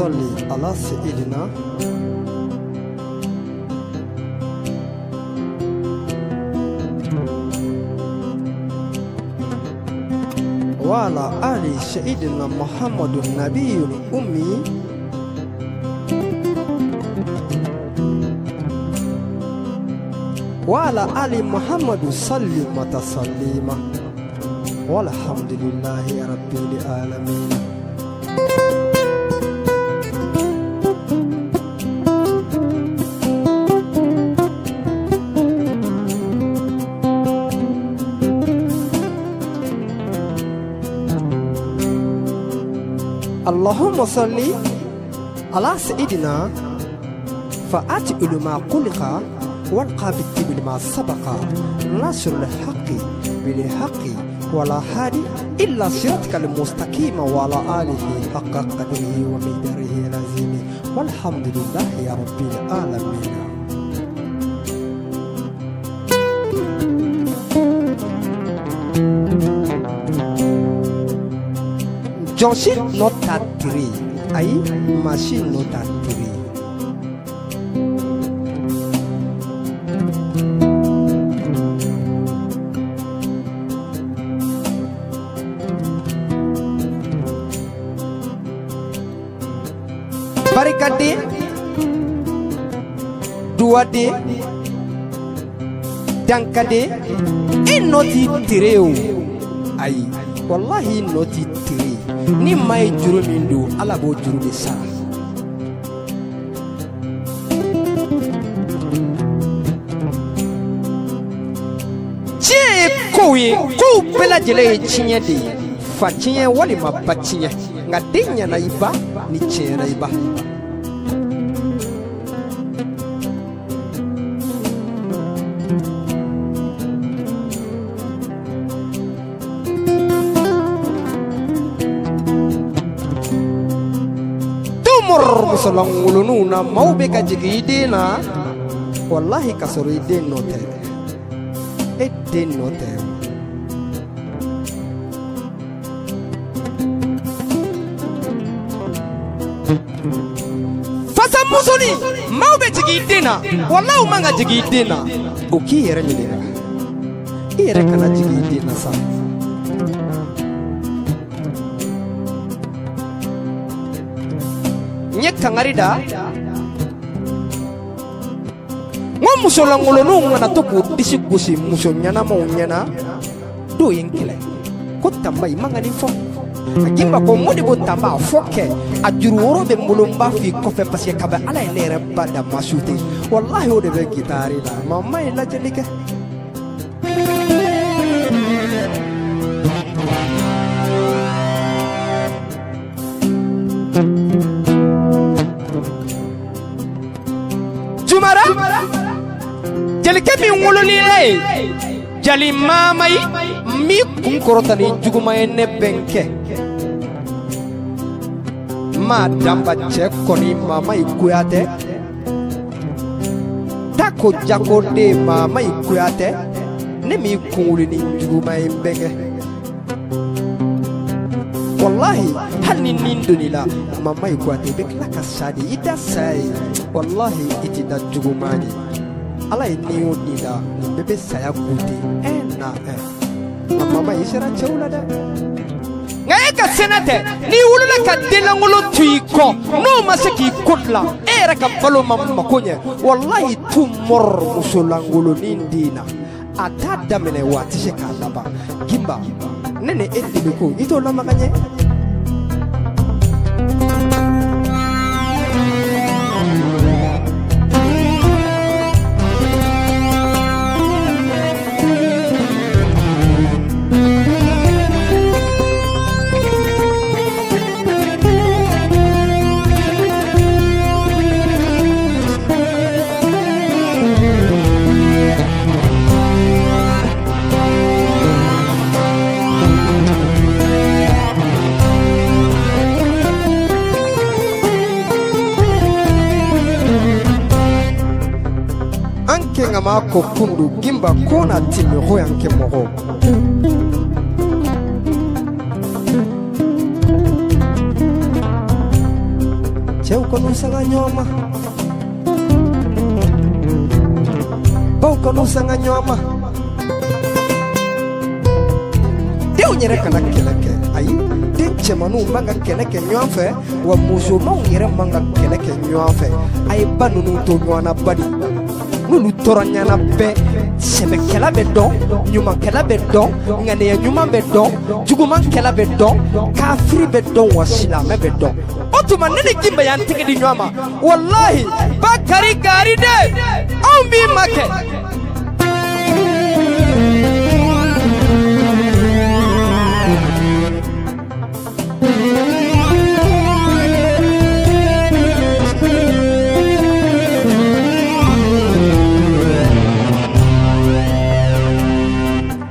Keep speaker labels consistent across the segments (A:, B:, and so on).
A: اللهم صل على سيدنا وعلى آل سيدنا محمد النبي الأمي وعلى آل محمد سلم تسليما والحمد لله رب العالمين اللهم صل على سيدنا؟ فأتي لما قلق والقابت بما سبق. نصر الحق بالحق ولا هادي إلا صراطك المستقيم وعلى آله حق قدره ومقداره العظيم. والحمد لله يا رب العالمين. Johnson not that three. Ayi, machine not that three. barikade duwade dankade i nɔ t'i tere o ayi wallahi i nɔ t'i tere ni maa ye juru min don ala b'o juru de sara tiɲɛ ye kow ye kow bɛɛ lajɛlen ye tiɲɛ de ye. Fa tiɲɛ walima ba tiɲɛ. Nka den ɲɛna i ba ni tiɲɛna i ba musolangolonw na maaw bɛ ka jigin i den na wallahi ka sɔrɔ i den nɔ tɛ e den nɔ tɛ fasa musoni maaw bɛ jigin i den na wallahi u man ka jigin i den na o k'i yɛrɛ ɲininka i yɛrɛ kana jigin i den na sa n ye kangari da n ko musolangoloninw kana to k'u disi gosi muso ɲɛnamaw ɲɛna dɔw ye n kɛlɛ ko tanba i man ka nin fɔ a gimba ko mo de b'o tanba a fɔ kɛ a juru woro bɛ n bolo n b'a f'i kɔfɛ paseke kabi ala ye ne yɛrɛ ba da masu ten walahi o de bɛ gitari la. Ma ma ye lajɛli kɛ jalike min wolonila jali mamayi min kun kɔrɔtani juguman ye ne bɛn ma danba cɛ kɔni mamayi goya tɛ ta ko jagonden mamayi goya ne m'i kun woloni juguman ye wallahi hali ni nin donila mamayi goya tɛ i bɛ tila ka sa de i da sa ye wallahi i tɛ da juguman de ala ye nin o nin la nin bɛɛ bɛ saya gute un na un nka mama i sera cɛw la dɛ nka e ka sɛnɛ tɛ n'i wulila ka denlankolon to i kɔ n'o ma se k'i ko dilan e yɛrɛ ka balo ma mako ɲɛ wallahi tu mɔrɔ musolangolonin den na a t'a daminɛ wa a tɛ se k'a laban gimba ne ni e deli ko i t'o lamaga ɲɛ an kɛ nka ma kɔ kundu gimba ko na timi ho yan kɛ mɔgɔ cɛw kɔni sanga ɲɔgɔn ma baw kɔni sanga ɲɔgɔn ma denw yɛrɛ kana kɛlɛ kɛ ayi den cɛmaninw man ka fɛ wa musomanw yɛrɛ man ka kɛlɛ kɛ ɲɔgɔn fɛ a ye ba na badi n'olu tɔɔrɔɲana bɛɛ sɛbɛkɛla bɛ dɔn ɲumankɛla bɛ dɔn ŋaniya ɲuman bɛ dɔn jugumankɛla bɛ dɔn kafiri bɛ dɔn wa silamɛ bɛ dɔn o tuma ne ni jimba y'an tɛgɛ di ɲɔgɔn ma walahi ba kari gari de anw b'i ma kɛ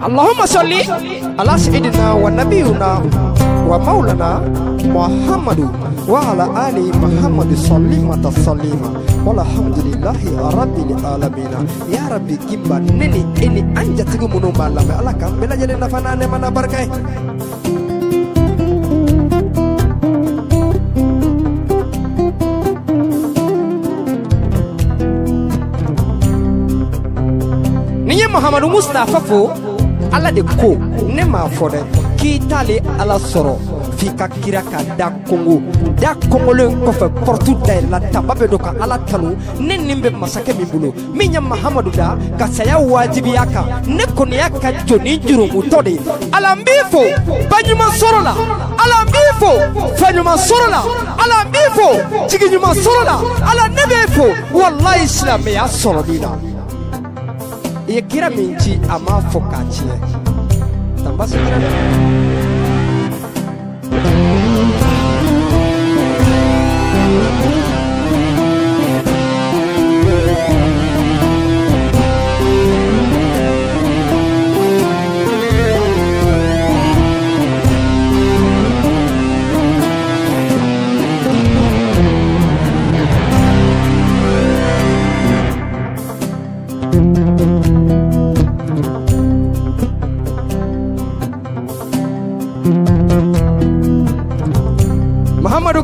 A: اللهم صل على سيدنا ونبينا ومولانا محمد وعلى آل محمد سليمة تسليما والحمد لله رب العالمين يا ربي كيمبا نني إني أنجا تيجي منو مالا على كم بلا جل نفنا نمنا بركة Ni Muhammadu Mustafa fo Ala de ko ne m'a fɔ dɛ. K'i t'ale ala sɔrɔ f'i ka kira ka da kongo. Da kongolen kɔfɛ pɔrɔtu dayɛlɛla taba bɛ don ka ala tanu. Ne nin bɛ masakɛ min bolo. Min ye mahamadu da ka saya wajibiya kan. Ne kɔni y'a ka joni jurumutɔ de. Ye ala n b'i fo baɲuman sɔrɔ la. Ala n b'i fo fɛɲuman sɔrɔ la. Ala n b'i fo jigiɲuman sɔrɔ la. Ala ne b'e fo walayi silamɛya sɔrɔli la E me nti ama afɔ kateɛ tamba so kira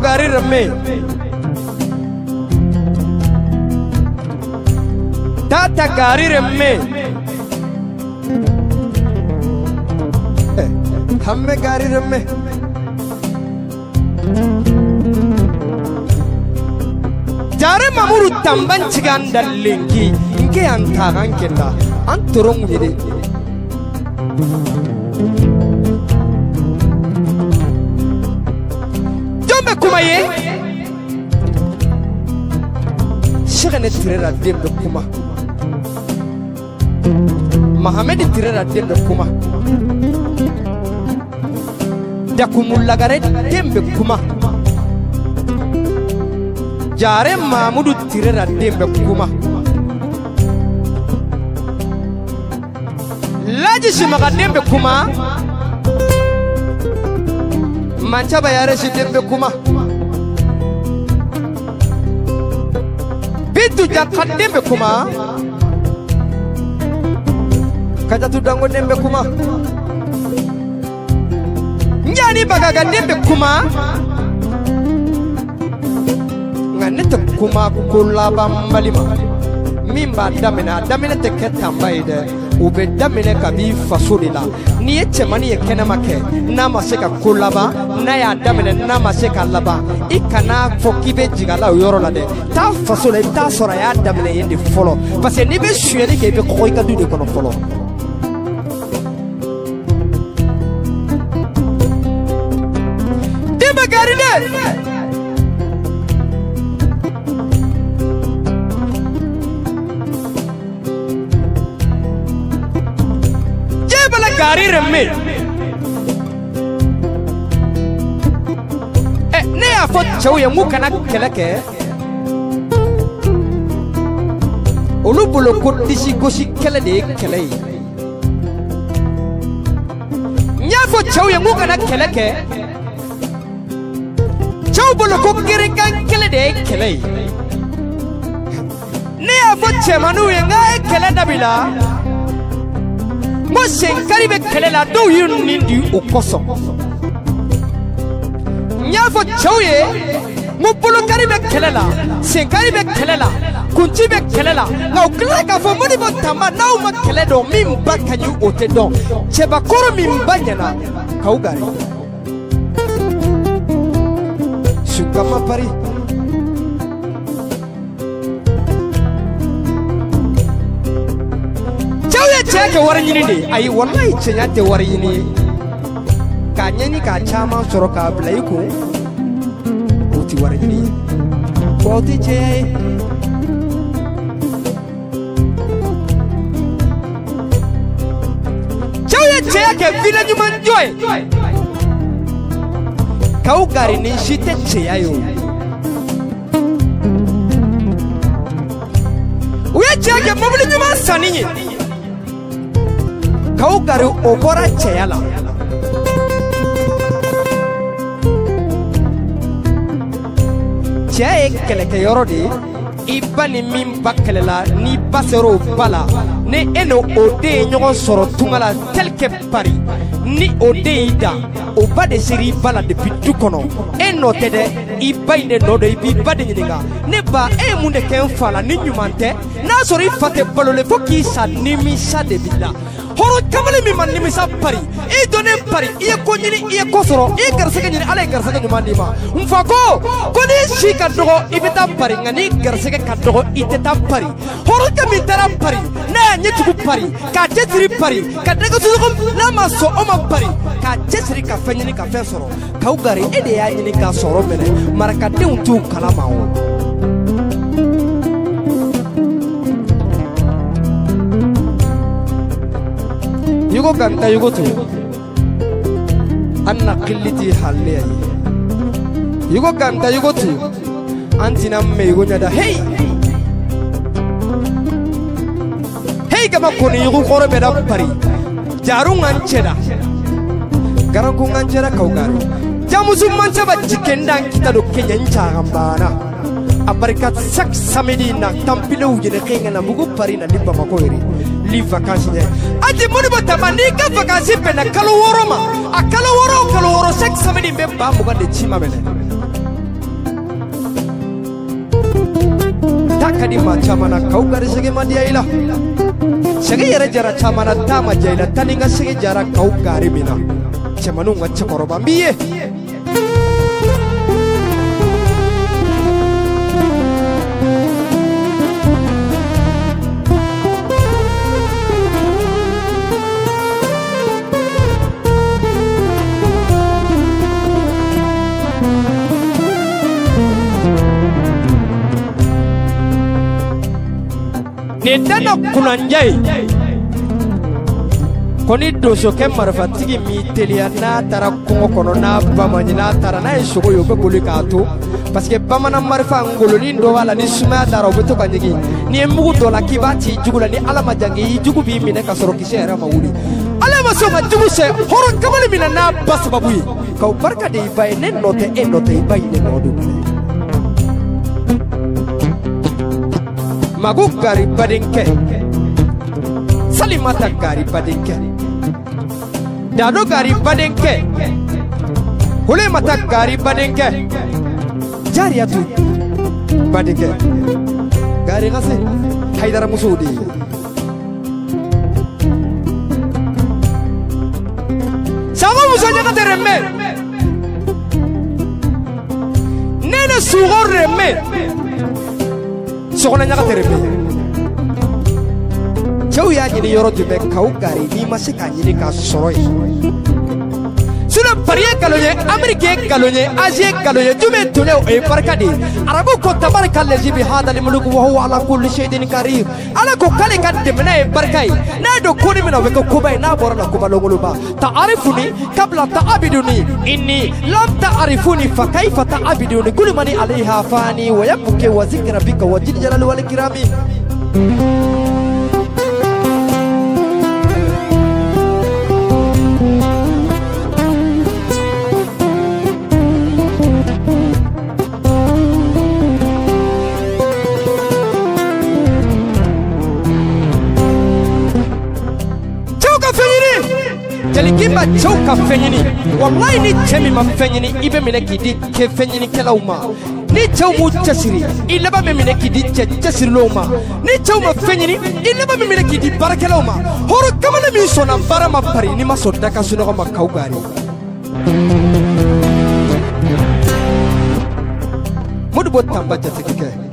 A: पुकारे रम्मे थकारी रम्मे हम में कारी रम्मे jare mamuru tamban cigan dallengi inke antagan kella an torong wede mahamɛdi tirera den bɛ kuma dakumulagare den bɛ kuma jare mamudu tirera den bɛ kuma laji simaga den bɛ kuma mancaba yare si den bɛ kuma bitu jaka den bɛ kuma kajatu dango den bɛ kuma. Ɲani bagaga den bɛ kuma. Nka ne tɛ kuma ko laban mali ma min b'a daminɛ a daminɛ tɛ kɛ tanba ye dɛ u bɛ daminɛ kabi faso de la n'i ye cɛmannin ye kɛnɛma kɛ n'a ma se ka ko laban n'a y'a daminɛ n'a ma se ka laban i kana fɔ k'i bɛ jigin a la o yɔrɔ la dɛ taa faso la i bɛ taa sɔrɔ a y'a daminɛ yen de fɔlɔ parce que n'i bɛ suyɛli kɛ i bɛ kɔgɔ i ka du de kɔnɔ fɔlɔ den bɛ gari dɛ jebala gari remme fɔ cɛw ye mun kana kɛlɛ kɛ olu bolo ko disi gosi kɛlɛ de ye kɛlɛ ye n y'a fɔ cɛw ye mun kana kɛlɛ kɛ cɛw bolo ko gerekan kɛlɛ de ye kɛlɛ ye ne y'a fɔ cɛmaninw ye n ye kɛlɛ dabila ko senkari bɛ kɛlɛ la dɔw ye nin di o kosɔn n y'a fɔ cɛw ye n ko bolokari bɛ kɛlɛ la senkari bɛ kɛlɛ la kunci bɛ kɛlɛ la nka u tilala k'a fɔ modibo tanba n'aw ma kɛlɛ dɔn min ba ka ɲi o tɛ dɔn cɛbakɔrɔ min ba ɲɛna k'aw gari sukama pari cɛw ye cɛya kɛ wari ɲini de ayi walayi cɛya tɛ wari ɲini ye k'a ɲɛɲini k'a caman sɔrɔ k'a bila i kun wari ɲini ye wa o tɛ cɛya ye cɛw ye cɛya kɛ k'aw gari ni si tɛ cɛya ye o u ye cɛya kɛ sanni ye k'aw gari o la cɛya ye kɛlɛkɛyɔrɔ de ye. I ba ni min ba kɛlɛla n'i ba sera o ba la ni e ni o den ye ɲɔgɔn sɔrɔ tunga la tel que pari ni o den y'i da o ba de sera i ba la depuis du kɔnɔ. E nɔ tɛ dɛ i ba in de nɔ don i b'i ba de ɲininka ne ba e ye mun de kɛ n fa la ni ɲuman tɛ? N'a sɔrɔ i fa tɛ balolen fo k'i sa nimisa de b'i la hɔrɔn kamalen min ma nimisa pari i donnen pari i ye ko ɲini i ye ko sɔrɔ i ye garisɛgɛ ɲini ala ye garisɛgɛ ɲuman d'i ma. N fa ko ko n'i si ka dɔgɔ i bɛ taa pari nka n'i garisɛgɛ ka dɔgɔ i tɛ taa pari hɔrɔnkɛ min taara pari n'a y'a ɲɛtugu pari k'a cɛsiri pari ka dɛgɛsusugu n'a ma sɔn o ma pari k'a cɛsiri ka fɛn ɲini ka fɛn sɔrɔ k'aw gari e de y'a ɲini k'a sɔrɔ minɛ marakadenw t'u kalama o yugo ganta yugo tu an na killiti halleya ye yugo ganta yugo tu an tina me yugo ɲada hei hei gama koni yugo kɔrɔ bɛ da pari. Jaru ŋan cɛda garanku ŋan cɛda kaw gari jamusu mancaba jikendan kita do kenya ncagan bana a barika sak samedi na tampilew yene kenga na mugu pari na ni bamako li vacances ɲɛ ati modibo tama n'i ka vacances bɛnna ma a kalo wɔɔrɔ o kalo wɔɔrɔ chaque bɛ ba mugan de ci ma ka di maa caman na k'aw garisɛgɛ ma diya i la jara caman na taa ma diya i la taa ka sɛgɛ jara k'aw gari min na cɛmaninw ka cɛkɔrɔba n nin dana kunanja ye ko ni donsokɛ marifatigi m'i teliya n'a taara kɔngɔ kɔnɔ n'a ba ma ɲi n'a taara n'a ye sogo ye o bɛ boli k'a to. Parce que bamanan marifa ngolonin dɔ b'a la ni sumaya dara o bɛ to ka ɲigin n'i ye mugu dɔ la k'i b'a ci i jugu la ni ala ma jan kɛ i jugu b'i minɛ ka sɔrɔ kisɛ yɛrɛ ma wuli. Ala ma sɔn ka jugu sɛ hɔrɔn kamalen min na n'a ba sababu ye k'aw barika de i ba ye ne nɔ tɛ e nɔ tɛ i ba ye ne nɔ don magu garibadenkɛ salimata garibadenkɛ dado garibadenkɛ hulemata garibadenkɛ jariyatu badenkɛ gari hase haidaramusow de ye sago muso ɲagate rɛmɛ ne ne sugɔ rɛmɛ sɔgɔnɔ ɲaga tɛrɛ bɛ cɛw y'a ɲini yɔrɔ jumɛn k'aw gari n'i ma se k'a ɲini k'a sɔrɔ ye pari ye nkalon ye ameriki ye ye azi ye ye jumɛn tun ye o ye barika de arabu ko tabarika lezi bi hadali muluku wa huwa ala kulli shay'in karim ala ko k'ale ka dɛmɛna ye barika ye n'a don koni min na o bɛ kɛ koba ye n'a bɔra la koba longoloba ta arifuni kabla ta abiduni. Inni lam ta arifuni fa kaifa ta abiduni. Kulimani alaiha fani wa yabuke wa zikra bika wa jil jalali wal kirami ɲini cɛw ka fɛɲini walayi ni cɛ min ma fɛɲini i bɛ minɛ k'i di kɛ fɛɲinikɛlaw ma ni cɛw m'u cɛsiri i laban bɛ minɛ k'i di cɛ cɛsirilenw ma ni cɛw ma fɛɲini i laban bɛ minɛ k'i di baarakɛlaw ma hɔrɔn kamalen min sɔnna baara ma pari. N'i ma sɔn daka sunɔgɔ ma kaw gari modibo tanba jatigikɛ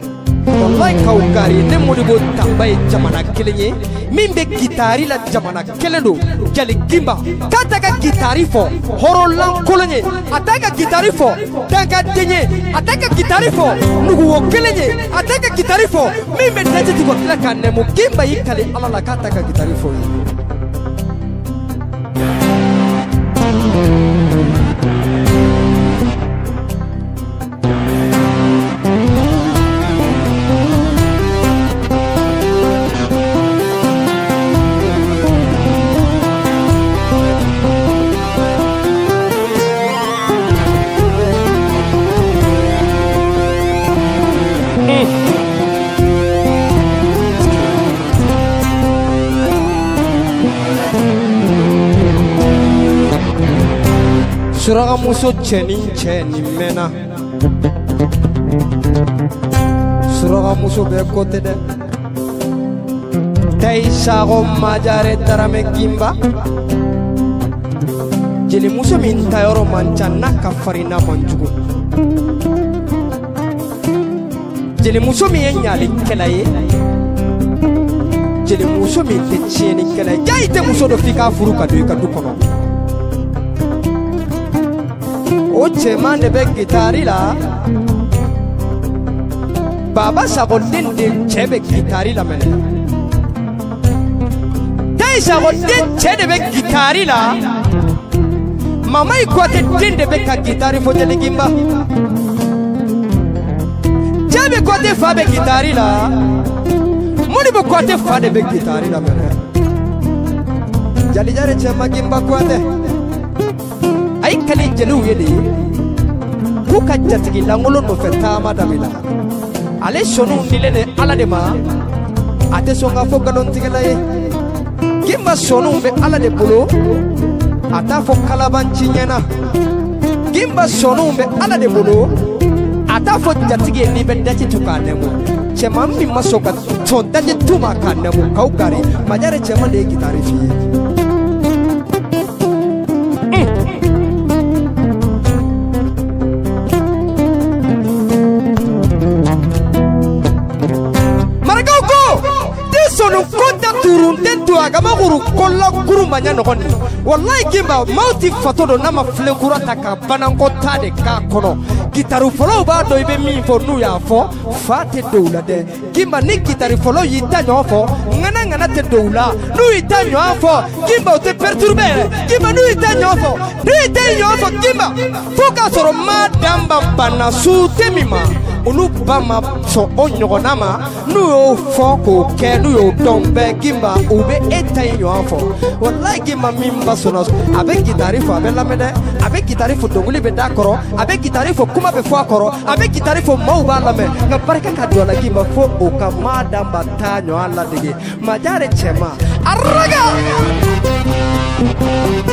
A: wallahi kaw gari ne modibo tanba ye jamana kelen ye min bɛ gitari la jamana kelen don jali gimba k'a t'a ka gitari fɔ hɔrɔnlankolon ye a t'a ka gitari fɔ dankaden ye a t'a ka gitari fɔ nuguwo kelen ye a t'a ka gitari fɔ min bɛ daji tigɛ kila k'a nɛmu gimba y'i kali ala la k'a t'a ka gitari fɔ ye surakamuso cɛnin cɛ nin mɛnna surakamuso bɛ ko tɛ dɛ tayi sago majare darame gimba jelimuso min tayɔrɔ man ca n'a ka farin n'a man jugu jelimuso min ye ɲalikɛla ye jelimuso min tɛ tiɲɛnikɛla ye ja muso uche mane be gitarila. Baba sagollin din chebe gitarila mene dai sagollin chede be gitarila. Mama ikwate din de be ka gitari fotele gimba. Chebe kwate fa be gitarila. Muni be kwate fa de be gitarila mene jali jare chema gimba kwate yi kali jeliw ye de ye k'u ka jatigi langolo nɔfɛ taama dabila ale sɔniw dilen de ala de ma a tɛ sɔn ka fɔ nkalontigɛla ye gimba sɔniw bɛ ala de bolo. A t'a fɔ kalabanci ɲɛna gimba sɔniw bɛ ala de bolo. A t'a fɔ jatigi ye n'i bɛ daji tu k'a nɛmu cɛman min ma sɔn ka sɔn daji tu ma k'a nɛmu k'aw gari majare cɛman de ye gitari f'i. ye tɛ to a kama kuru kola kuru ma ɲɛ nɔgɔn nin walayi gimba maaw ti fato dɔn n'a ma filen kura ta ka banako ta de k'a kɔnɔ gitari fɔlɔw b'a dɔn i bɛ min fɔ n'u y'a fɔ fa tɛ u la dɛ gimba ni gitari fɔlɔw y'i ta ɲɔgɔn fɔ ŋana ŋana tɛ u la n'u y'i ta ɲɔgɔn fɔ gimba o tɛ perturbe yɛrɛ n'u y'i ta ɲɔgɔn fɔ n'u y'i ta ɲɔgɔn fɔ gimba fo k'a sɔrɔ maa danba banna su tɛ min ma olu ba ma sɔn o ɲɔgɔnna ma n'u y'o fɔ k'o kɛ n'u y'o dɔn bɛɛ gimba u bɛ e ta in fɔ walayi gimba min ba sɔnna a bɛ gitari fɔ a bɛ lamɛn dɛ a bɛ gitari fɔ dɔnkili bɛ da kɔrɔ a bɛ gitari fɔ kuma bɛ fɔ a kɔrɔ a bɛ gitari fɔ maaw b'a lamɛn nka barika ka don a la gimba fo o ka maa dan ba taa ɲɔgɔn ladege majare cɛman Thank you.